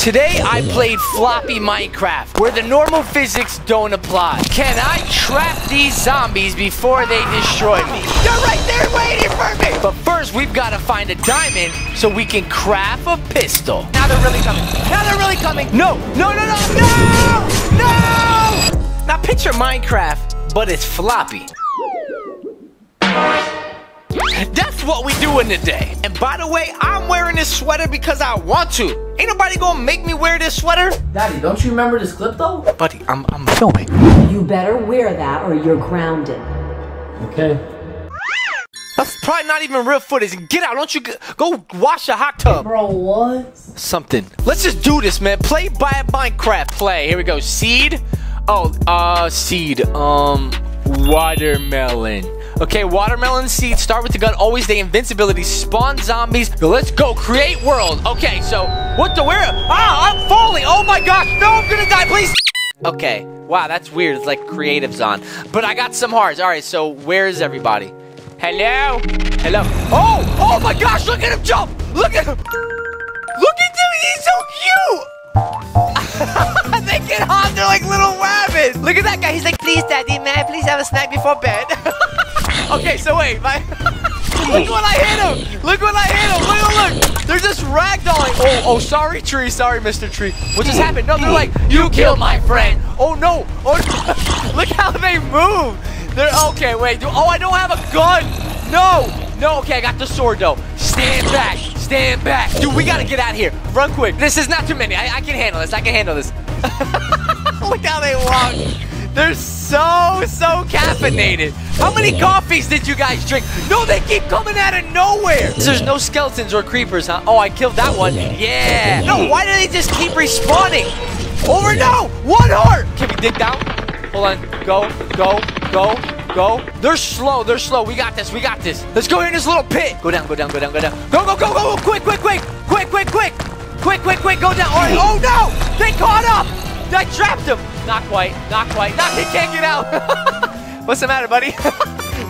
Today I played floppy Minecraft, where the normal physics don't apply. Can I trap these zombies before they destroy me? They're right there waiting for me! But first, we've got to find a diamond so we can craft a pistol. Now they're really coming. Now they're really coming. No, no, no, no, no! No! Now picture Minecraft, but it's floppy. That's what we do today. And by the way, I'm wearing this sweater because I want to. Ain't nobody gonna make me wear this sweater. Daddy, don't you remember this clip though? Buddy, I'm, I'm filming. You better wear that or you're grounded. Okay. That's probably not even real footage. Get out, don't you go wash a hot tub. Bro, what? Something. Let's just do this, man. Play by Minecraft. Play. Here we go. Seed. Oh, uh, seed. Um, watermelon. Okay, watermelon seed. Start with the gun. Always the invincibility. Spawn zombies. Let's go. Create world. Okay, so what the where? Ah, I'm falling. Oh my gosh. No, I'm gonna die. Please. Okay. Wow, that's weird. It's like creative's on. But I got some hearts. All right. So where is everybody? Hello. Hello. Oh. Oh my gosh. Look at him jump. Look at him. Look at him. He's so cute. they get on. They're like little rabbits. Look at that guy. He's like, please, daddy, may I please have a snack before bed? okay, so wait. My look when I hit him. Look when I hit him. Look, look, look. They're just ragdolling. Oh, oh, sorry, tree. Sorry, Mr. Tree. What just happened? No, they're like, you killed my friend. Oh no. Oh, no. look how they move. They're okay. Wait. Do, oh, I don't have a gun. No. No. Okay, I got the sword though. Stand back. Stand back. Dude, we gotta get out of here. Run quick. This is not too many. I, I can handle this. I can handle this. Look how they walk. They're so, so caffeinated. How many coffees did you guys drink? No, they keep coming out of nowhere. There's no skeletons or creepers, huh? Oh, I killed that one. Yeah. No, why do they just keep respawning? Over no. One heart. Can we dig down? Hold on. Go, go, go, go. They're slow. They're slow. We got this. We got this. Let's go here in this little pit. Go down, go down, go down, go down. Go, go, go, go, go. Quick, quick, quick. Quick, quick, quick. Quick, quick, quick. Go down. All right. Oh, no. They caught up. I trapped him. Not quite. Not quite. Not. He can't get out. What's the matter, buddy?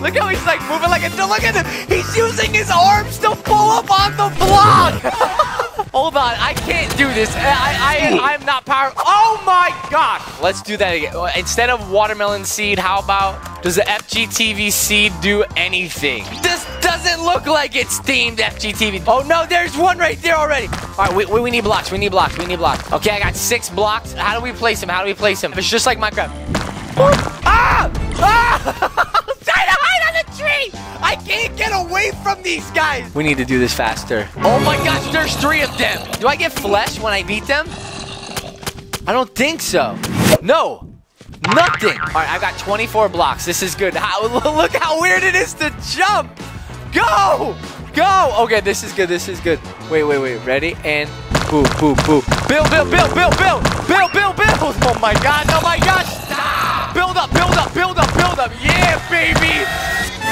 Look how he's like moving like a. Look at him. He's using his arms to pull up on the block. Hold on, I can't do this. I, I, I'm not power. Oh my gosh! Let's do that again. Instead of watermelon seed, how about does the FGTeeV seed do anything? This doesn't look like it's themed FGTeeV. Oh no, there's one right there already. All right, we, we, we need blocks. We need blocks. We need blocks. Okay, I got six blocks. How do we place them? How do we place them? It's just like Minecraft. Ah! Ah! Trying to hide on the tree! I can't get away from these guys! We need to do this faster. Oh my gosh, there's three of them! Do I get flesh when I beat them? I don't think so. No! Nothing! Alright, I've got 24 blocks. This is good. How, look how weird it is to jump! Go! Go! Okay, this is good. This is good. Wait, wait, wait. Ready? And boo, boo, boo. Bill, Bill, Bill, Bill, Bill! Bill, Bill, Bill! Oh my god, oh my gosh! Ah! Build up, build up, build up, build up! Yeah, baby!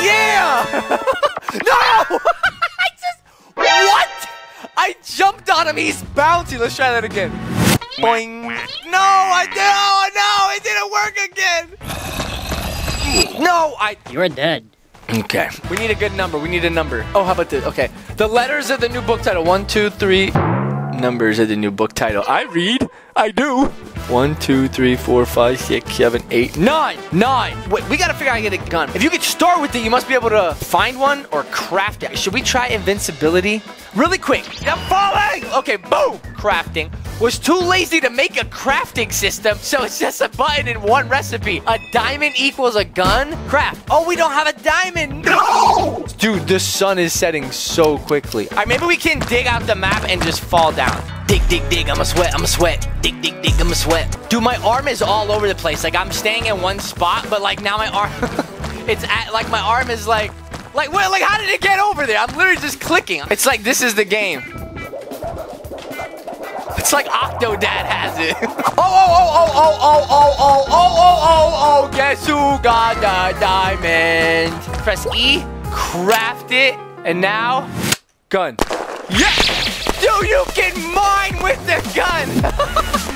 Yeah! no! I just... What? I jumped on him. He's bouncy. Let's try that again. Boing. No, I did. Oh, no, it didn't work again. No, I... You're dead. Okay. We need a good number. We need a number. Oh, how about this? Okay. The letters of the new book title. One, two, three. Numbers of the new book title. I read. I do. One, two, three, four, five, six, seven, eight, nine. Nine. Wait, we gotta figure out how to get a gun. If you could start with it, you must be able to find one or craft it. Should we try invincibility? Really quick. I'm falling. Okay, boom. Crafting. Was too lazy to make a crafting system, so it's just a button and one recipe. A diamond equals a gun? Craft. Oh, we don't have a diamond. No! Dude, the sun is setting so quickly. All right, maybe we can dig out the map and just fall down. Dig, dig, dig, I'm a sweat, I'm a sweat. Dig, dig, dig, I'm a sweat. Dude, my arm is all over the place. Like, I'm staying in one spot, but like now my arm, it's at, like my arm is like, like, what, like, how did it get over there? I'm literally just clicking. It's like, this is the game. It's like Octodad has it. oh, oh, oh, oh, oh, oh, oh, oh, oh, oh, oh, guess who got the diamond? Press E, craft it, and now, gun. Yes! Dude, you can mine with the gun!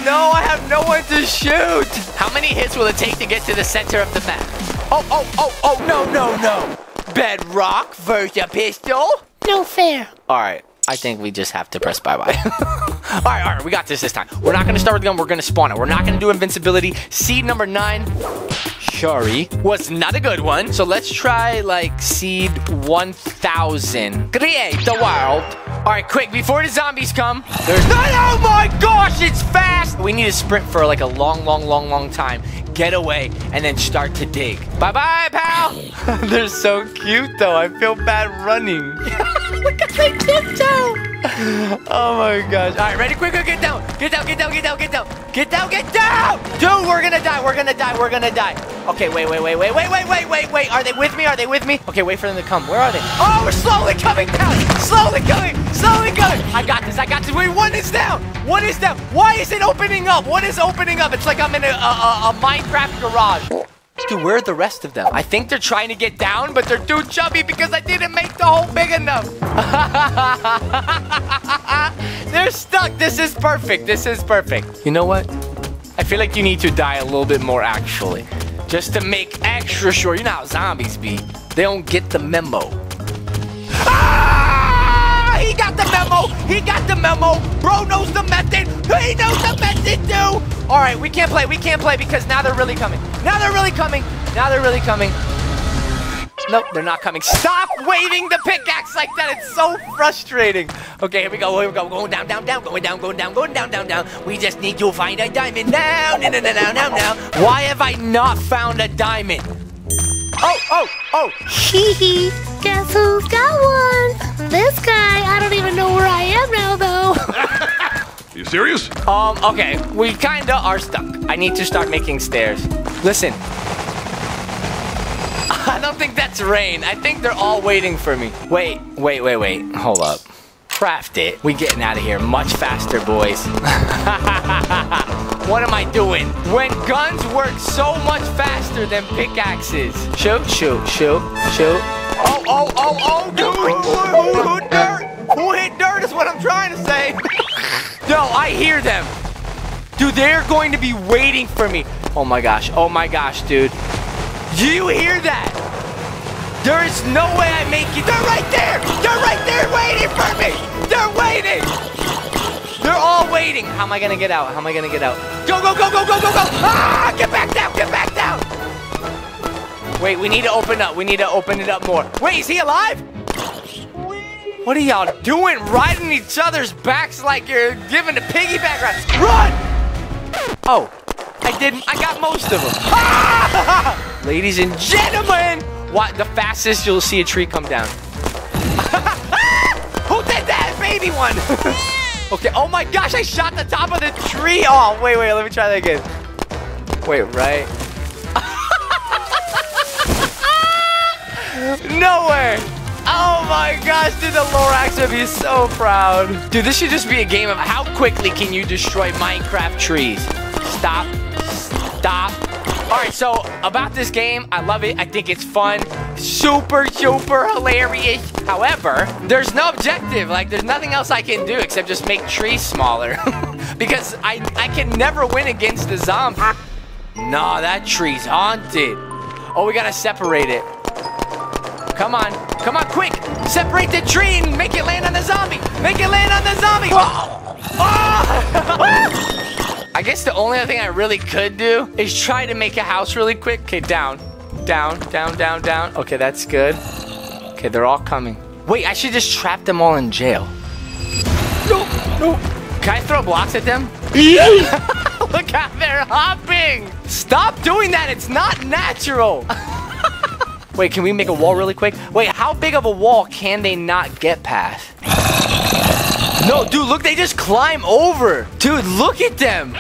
no, I have no one to shoot! How many hits will it take to get to the center of the map? Oh, oh, oh, oh, no, no, no! Bedrock versus pistol? No fair. All right. I think we just have to press bye-bye. all right, all right, we got this this time. We're not gonna start with the gun, we're gonna spawn it. We're not gonna do invincibility. Seed number nine, Shari, was not a good one. So let's try like seed 1000. Create the world. All right, quick, before the zombies come, there's no, oh my gosh, it's fast. We need to sprint for like a long, long, long, long time. Get away and then start to dig. Bye-bye, pal. They're so cute though. I feel bad running. Tiptoe. Oh my gosh. All right, ready? Quick, quick, get down. Get down, get down, get down, get down. Get down, get down. Dude, we're gonna die. We're gonna die. We're gonna die. Okay, wait, wait, wait, wait, wait, wait, wait, wait, wait. Are they with me? Are they with me? Okay, wait for them to come. Where are they? Oh, we're slowly coming down. Slowly coming. Slowly coming. I got this. I got this. Wait, one is down. One is down. Why is it opening up? What is opening up? It's like I'm in a, a, a Minecraft garage. Dude, where are the rest of them? I think they're trying to get down, but they're too chubby because I didn't make the hole big enough. they're stuck. This is perfect. This is perfect. You know what? I feel like you need to die a little bit more, actually. Just to make extra sure. You know how zombies be. They don't get the memo. He got the memo. Bro knows the method. He knows the method too. All right, we can't play. We can't play because now they're really coming. Now they're really coming. Now they're really coming. Nope, they're not coming. Stop waving the pickaxe like that. It's so frustrating. Okay, here we go. Here we go. Going down, down, down. Going down, going down, going down, down, down. We just need to find a diamond now. Now, now, now, now, now. Why have I not found a diamond? Oh, oh, oh. Hee hee. Guess who's got one? This guy. I don't even know where I am now, though. You serious? Um, okay. We kinda are stuck. I need to start making stairs. Listen. I don't think that's rain. I think they're all waiting for me. Wait, wait, wait, wait. Hold up. Craft it. We getting out of here much faster, boys. what am I doing? When guns work so much faster than pickaxes. Shoot, shoot, shoot, shoot. Oh, oh, oh, oh, dude. Who, who, who hit dirt? Who hit dirt is what I'm trying to say. No, I hear them. Dude, they're going to be waiting for me. Oh my gosh. Oh my gosh, dude. Do you hear that? There is no way I make it. They're right there. They're right there waiting for me. They're waiting. They're all waiting. How am I going to get out? How am I going to get out? Go, go, go, go, go, go, go. Ah, get back down. Get back down. Wait, we need to open up. We need to open it up more. Wait, is he alive? What are y'all doing? Riding each other's backs like you're giving a piggyback ride. Run! Oh, I didn't. I got most of them. Ladies and gentlemen, what the fastest you'll see a tree come down. Who did that? Baby one. okay. Oh my gosh! I shot the top of the tree. Oh wait, wait. Let me try that again. Wait, right. No way. Oh my gosh, dude, the Lorax would be so proud. Dude, this should just be a game of how quickly can you destroy Minecraft trees. Stop. Stop. All right, so about this game, I love it. I think it's fun. Super, super hilarious. However, there's no objective. Like, there's nothing else I can do except just make trees smaller. because I, I can never win against the zombie. No, that tree's haunted. Oh, we gotta separate it. Come on. Come on, quick. Separate the tree and make it land on the zombie. Make it land on the zombie. Oh! Oh! I guess the only other thing I really could do is try to make a house really quick. Okay, down. Down, down, down, down. Okay, that's good. Okay, they're all coming. Wait, I should just trap them all in jail. No, no. Can I throw blocks at them? Look how they're hopping. Stop doing that. It's not natural. Wait, can we make a wall really quick? Wait, how big of a wall can they not get past? No, dude, look, they just climb over. Dude, look at them.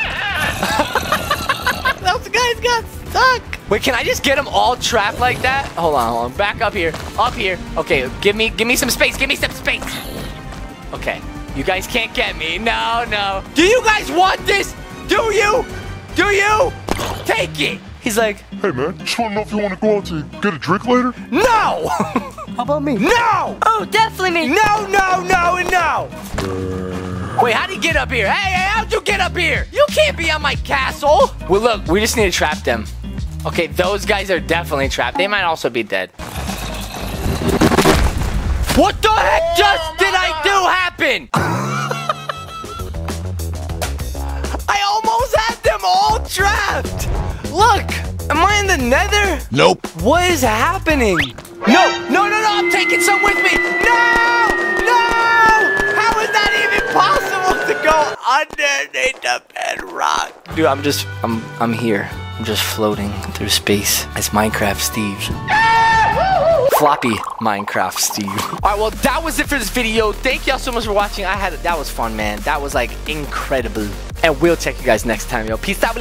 Those guys got stuck. Wait, can I just get them all trapped like that? Hold on, hold on. Back up here. Up here. Okay, give me give me some space. Give me some space. Okay. You guys can't get me. No, no. Do you guys want this? Do you? Do you? Take it. He's like, Hey man, just wanna know if you wanna go out to get a drink later? no! How about me? no! Oh, definitely me. No, no, no, and no! Wait, how'd he get up here? Hey, hey, how'd you get up here? You can't be on my castle! Well, look, we just need to trap them. Okay, those guys are definitely trapped. They might also be dead. What the heck? just did I do happen? trapped. Look, am I in the nether? Nope. What is happening? No, no, no, no, I'm taking some with me. No, no. How is that even possible to go underneath the bedrock? Dude, I'm just, I'm, I'm here. I'm just floating through space as Minecraft Steve. Floppy Minecraft Steve. All right, well, that was it for this video. Thank y'all so much for watching. I had, that was fun, man. That was like incredible. And we'll check you guys next time, yo. Peace out.